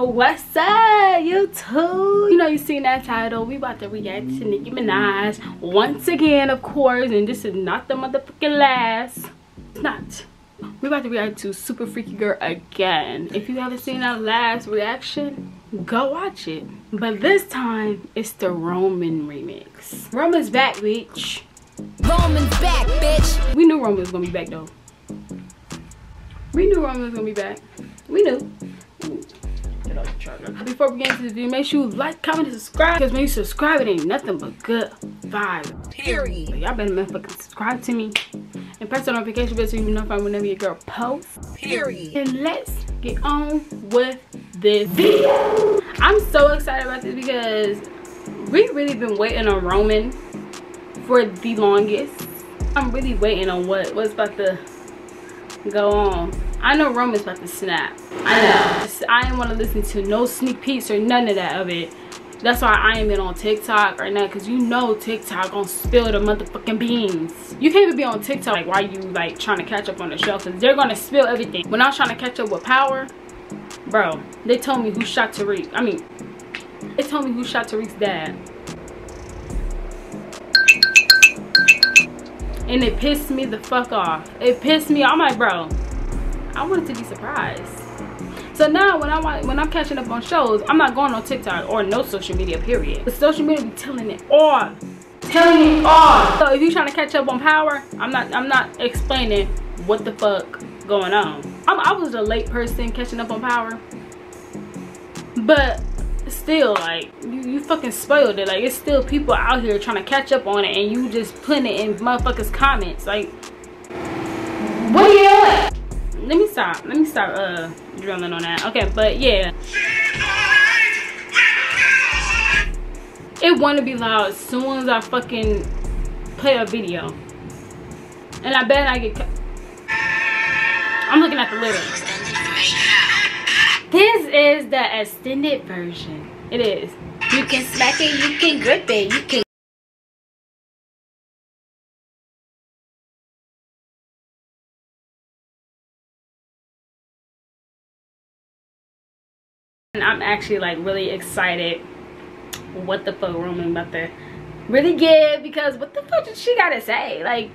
What's up, YouTube? You know you seen that title. We about to react to Nicki Minaj once again, of course, and this is not the motherfucking last. It's not. We about to react to Super Freaky Girl again. If you haven't seen our last reaction, go watch it. But this time, it's the Roman remix. Roman's back, bitch. Roman's back, bitch. We knew Roman was gonna be back though. We knew Roman was gonna be back. We knew. Before we get into this video, make sure you like, comment, and subscribe. Because when you subscribe, it ain't nothing but good vibes. Period. Y'all better motherfucking subscribe to me. And press the notification bell so you know whenever your girl posts. Period. And let's get on with this video. I'm so excited about this because we really been waiting on Roman for the longest. I'm really waiting on what what's about to go on. I know Roman's about to snap. I know. I didn't want to listen to no sneak peeks or none of that of it. That's why I ain't been on TikTok right now because you know TikTok gonna spill the motherfucking beans. You can't even be on TikTok like why you like trying to catch up on the show because they're gonna spill everything. When I was trying to catch up with Power, bro, they told me who shot Tariq. I mean, they told me who shot Tariq's dad. And it pissed me the fuck off. It pissed me. I'm like, bro, I wanted to be surprised. So now when I when I'm catching up on shows, I'm not going on TikTok or no social media period. The social media be telling it all. Telling it all. So if you're trying to catch up on power, I'm not I'm not explaining what the fuck going on. I'm, I was a late person catching up on power. But still like you, you fucking spoiled it. Like it's still people out here trying to catch up on it and you just putting it in motherfuckers comments. Like what are you let me stop. Let me stop uh drilling on that. Okay but yeah. It want to be loud as soon as i fucking play a video. And i bet i get i'm looking at the lyrics this is the extended version. It is. You can smack it, you can grip it, you can. And I'm actually like really excited what the fuck Roman about to really give because what the fuck did she gotta say? Like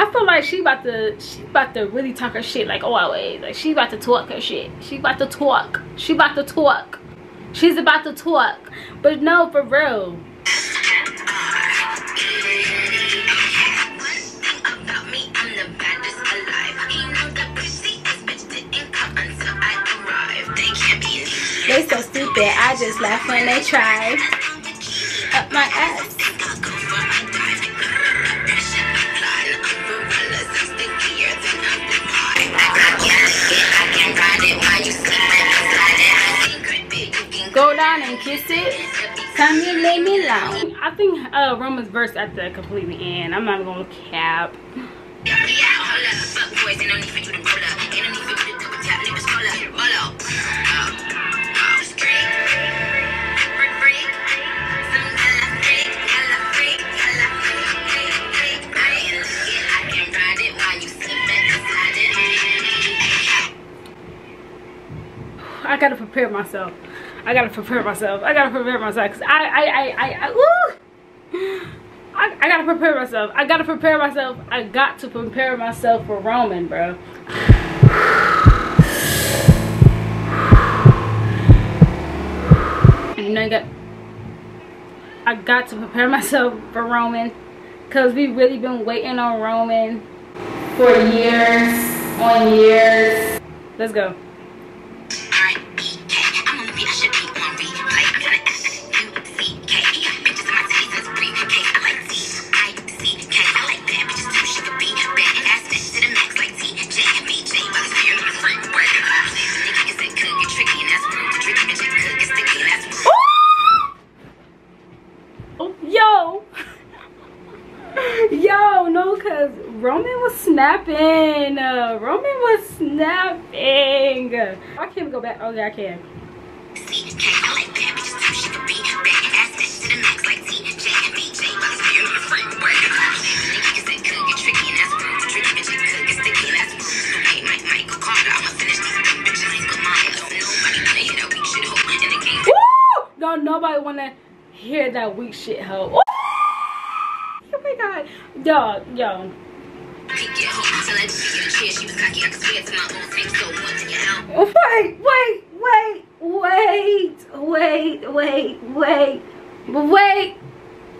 I feel like she about to she about to really talk her shit like always like she about to talk her shit. She about to talk. She about to talk. She's about to talk. But no for real. They so stupid, I just laugh when they try. Up my ass. Down and kiss it. Come you lay me down. I think uh, Roman's verse at the completely end. I'm not gonna cap. I gotta prepare myself. I gotta prepare myself. I gotta prepare myself. Cause I, I, I, I, I, woo! I, I gotta prepare myself. I gotta prepare myself. I got to prepare myself for Roman, bro. You know, I got, I got to prepare myself for Roman. Cause we've really been waiting on Roman for years on years. Let's go. Roman was snapping. Uh, Roman was snapping. I can't we go back. Oh, yeah, I can. Woo! Don't nobody wanna hear that weak shit, hoe. Oh, oh my god, dog, yo. Wait, wait, wait, wait, wait, wait, wait, wait.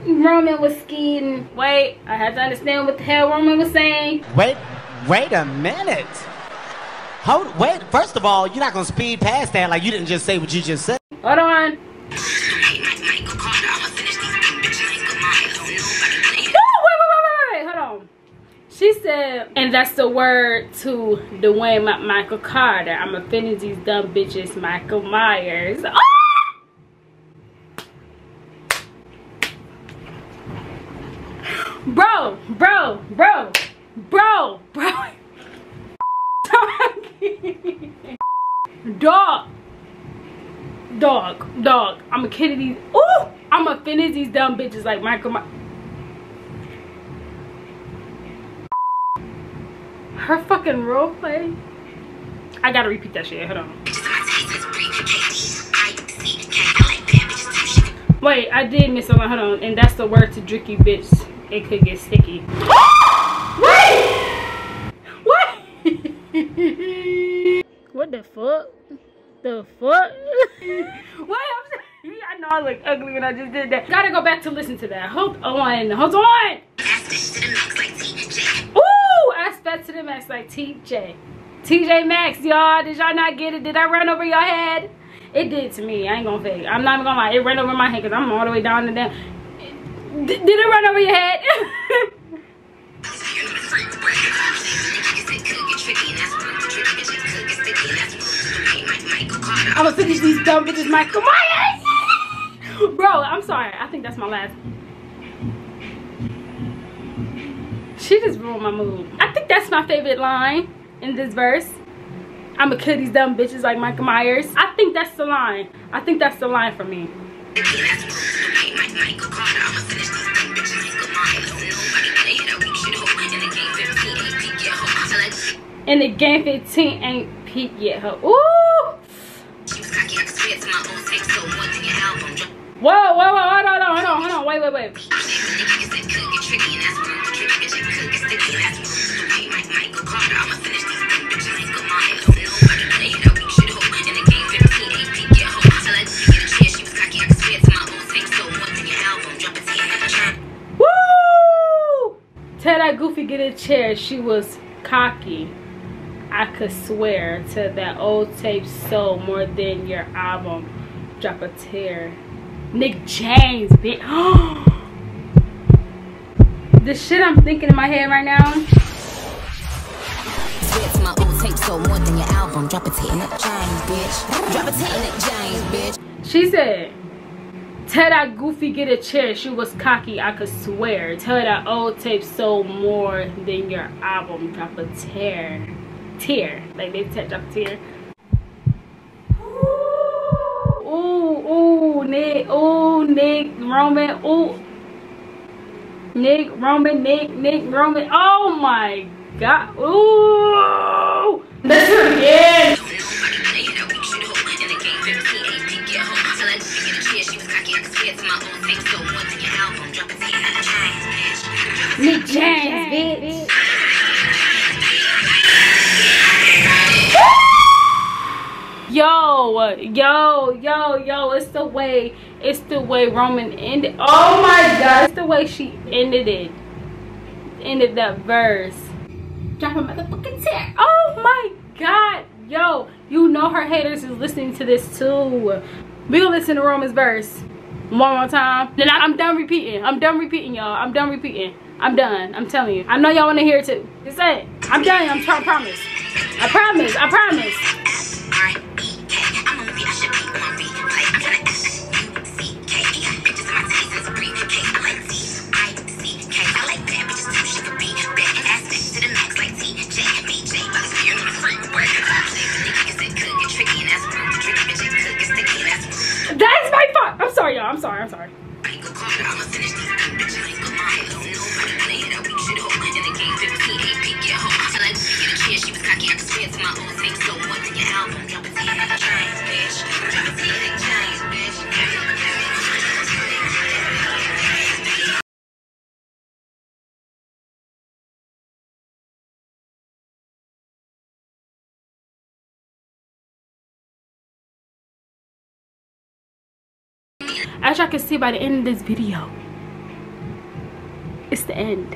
Roman was skiing. Wait, I had to understand what the hell Roman was saying. Wait, wait a minute. Hold, wait. First of all, you're not gonna speed past that like you didn't just say what you just said. Hold on. She said, and that's the word to Dwayne Ma Michael Carter. I'm offending these dumb bitches, Michael Myers. Oh! Bro, bro, bro, bro, bro. dog. Dog, dog. I'm a kid of these. Ooh! I'm offending these dumb bitches like Michael Myers. Her fucking role play. I gotta repeat that shit. Hold on. Wait, I did miss one. Hold on. And that's the word to dricky bitch. It could get sticky. Wait! What? what the fuck? The fuck? I'm I know I look ugly when I just did that. Gotta go back to listen to that. Hold on. Hold on that to the max like TJ. TJ Maxx, y'all. Did y'all not get it? Did I run over your head? It did to me. I ain't gonna fake. I'm not even gonna lie. It ran over my head because I'm all the way down to them. Did, did it run over your head? I'm gonna finish these dumb bitches, Michael Myers. Bro, I'm sorry. I think that's my last She just ruined my mood. I think that's my favorite line in this verse. I'ma kill these dumb bitches like Michael Myers. I think that's the line. I think that's the line for me. And the game 15 ain't peak yet, huh? Ooh! Whoa, whoa, whoa, hold on, hold on, hold on, wait, wait, wait. Tell that goofy get a chair. She was cocky. I could swear to that old tape sold more than your album. Drop a tear. Nick James, bitch. the shit I'm thinking in my head right now. my old tape sold more than your album. Drop a tear Nick James, bitch. Drop a tear Nick James, bitch. She said. Tell that goofy get a chair. She was cocky, I could swear. Tell that old tape sold more than your album. Drop a tear. Tear. Like they drop a tear. Ooh, ooh, Nick. Ooh, Nick Roman. Ooh. Nick Roman, Nick, Nick Roman. Oh my god. Ooh. Let's do it again. Nick James, bitch. Yo, yo, yo, yo, it's the way, it's the way Roman ended. Oh my God, it's the way she ended it. Ended that verse. Drop a motherfucking tear. Oh my God, yo, you know her haters is listening to this too. We gonna listen to Roman's verse one more time. Then I'm done repeating. I'm done repeating, y'all. I'm done repeating. I'm done. I'm telling you. I know y'all want to hear it too. Just say it. I'm done. I'm trying to promise. I promise. I promise. As y'all can see by the end of this video it's the end.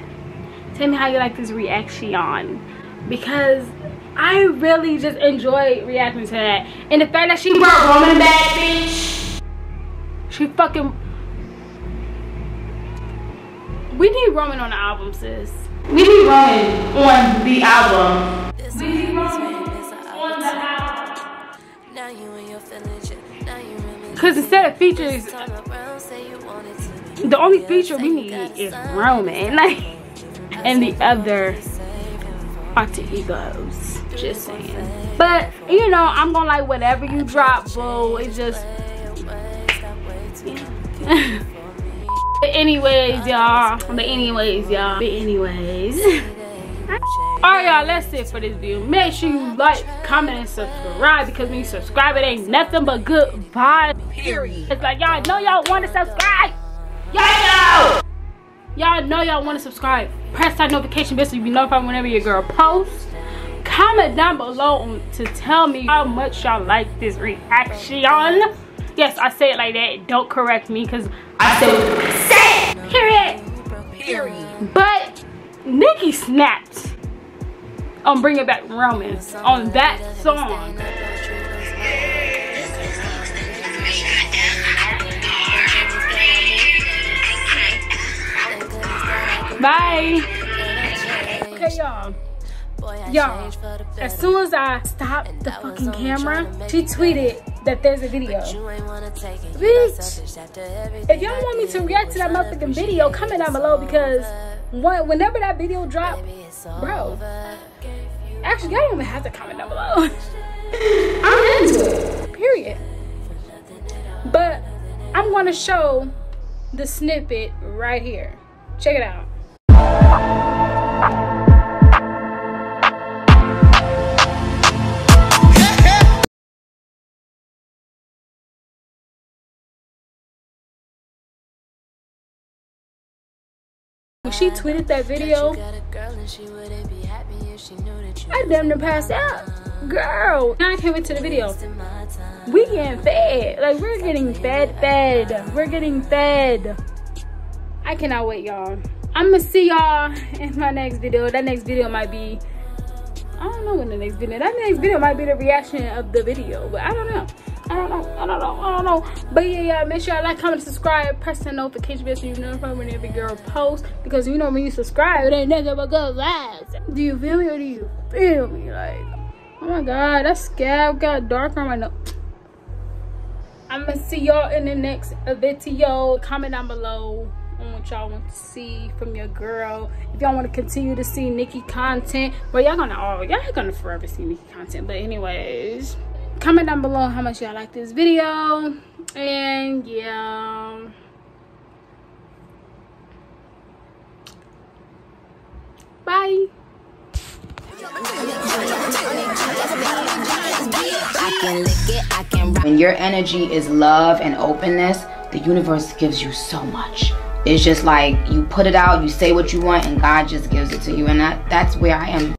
Tell me how you like this reaction because I really just enjoy reacting to that. And the fact that she brought Roman back bitch she fucking we need Roman on the album sis. We need Roman on the album. We need Roman on the album. Now you and your feelings now you because instead of features the only feature we need is Roman like and the other alter egos just saying. But you know i'm gonna like whatever you drop boo it just yeah. but anyways y'all. But anyways y'all. But anyways all right y'all that's it for this video. Make sure you like comment and subscribe because when you subscribe it ain't nothing but good vibes. Period. It's like y'all know y'all want to subscribe. Y'all know y'all know y'all want to subscribe. Press that notification bell so you be notified whenever your girl posts. Comment down below to tell me how much y'all like this reaction. Yes i say it like that. Don't correct me because i say say period. Period. But Nicki snapped on bringing back Roman's on that song Bye. Okay, y'all. Y'all, as soon as I stopped the fucking camera, she tweeted that there's a video. Bitch, if y'all want me to react to that motherfucking video, comment down below because whenever that video drop, bro, actually, y'all don't even have to comment down below. I'm into it, period. But I'm going to show the snippet right here. Check it out. She tweeted that video, I damn near passed out. Girl, now I can't wait to the video. We getting fed. Like, we're getting fed, fed. We're getting fed. I cannot wait, y'all. I'm gonna see y'all in my next video. That next video might be, I don't know when the next video, that next video might be the reaction of the video, but I don't know. I don't know, I don't know, I don't know. But yeah, yeah, make sure y'all like, comment, subscribe, press the notification bell so you know when every girl posts. Because you know when you subscribe, it ain't nothing but good vibes. Do you feel me or do you feel me? Like, oh my god, that scab got darker on my nose. I'm gonna see y'all in the next video. Comment down below on what y'all want to see from your girl. If y'all want to continue to see Nicki content, well, y'all gonna all y'all gonna forever see Nicki content. But anyways, comment down below how much y'all like this video, and yeah. Bye. When your energy is love and openness, the universe gives you so much. It's just like you put it out, you say what you want, and God just gives it to you. And that, that's where I am.